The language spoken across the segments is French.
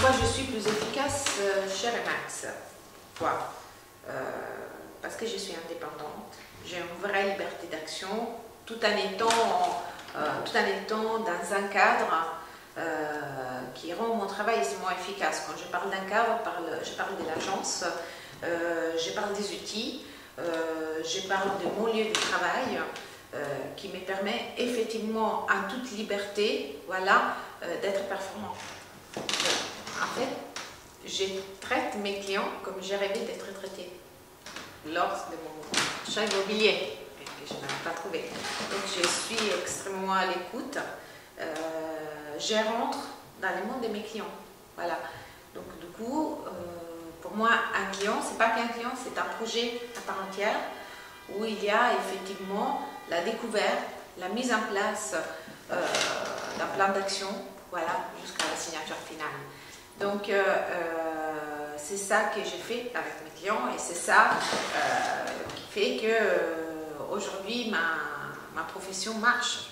moi, je suis plus efficace euh, chez Remax. Pourquoi Euh, Parce que je suis indépendante. J'ai une vraie liberté d'action, tout en étant, euh, tout en étant dans un cadre euh, qui rend mon travail extrêmement efficace. Quand je parle d'un cadre, je parle, de l'agence, je parle des outils, je parle de mon lieu de travail. Euh, qui me permet effectivement à toute liberté voilà, euh, d'être performant. En fait, je traite mes clients comme j'ai rêvé d'être traité lors de mon achat immobilier que je n'avais pas trouvé. Donc je suis extrêmement à l'écoute. Euh, je rentre dans le monde de mes clients. Voilà. Donc du coup, euh, pour moi, un client, c'est pas qu'un client, c'est un projet à part entière où il y a effectivement la découverte, la mise en place euh, d'un plan d'action, voilà, jusqu'à la signature finale. Donc, euh, euh, c'est ça que j'ai fait avec mes clients et c'est ça qui fait que aujourd'hui ma, ma profession marche.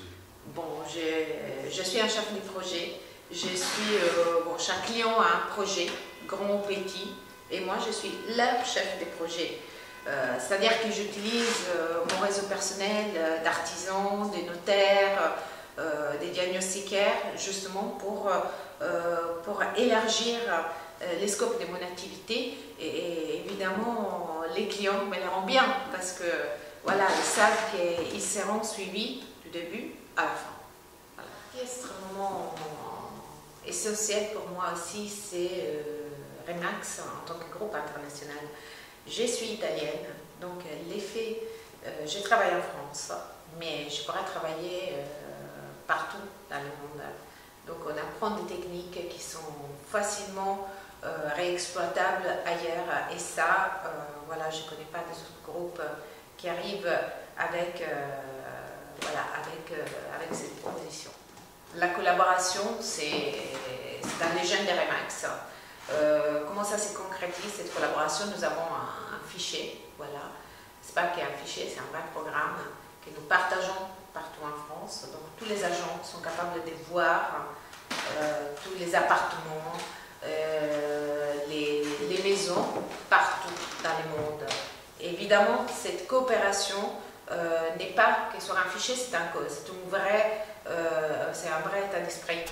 Bon, je, suis un chef de projet, je suis, bon, chaque client a un projet, grand ou petit, et moi je suis leur chef de projet. Euh, C'est-à-dire que j'utilise euh, mon réseau personnel euh, d'artisans, de notaires, des diagnostiquaires, justement pour, pour élargir les scopes de mon activité. Et, et évidemment, les clients me rendent bien parce que voilà, ils savent qu'ils seront suivis du début à la fin. Voilà. Ce qui est extrêmement essentiel pour moi aussi, c'est Remax en tant que groupe international. Je suis italienne, donc euh, l'effet, euh, je travaille en France, mais je pourrais travailler euh, partout dans le monde. Donc on apprend des techniques qui sont facilement euh, réexploitables ailleurs et ça, voilà, je ne connais pas des autres groupes qui arrivent avec, voilà, avec, avec cette proposition. La collaboration, c'est dans les gènes de Remax. Ça se concrétise cette collaboration Nous avons un, un fichier, voilà. C'est pas qu'un fichier, c'est un vrai programme que nous partageons partout en France. Donc tous les agents sont capables de voir euh, tous les appartements, euh, les, maisons partout dans le monde. Évidemment, cette coopération euh, n'est pas que sur un fichier, c'est un, euh, c'est un vrai état d'esprit.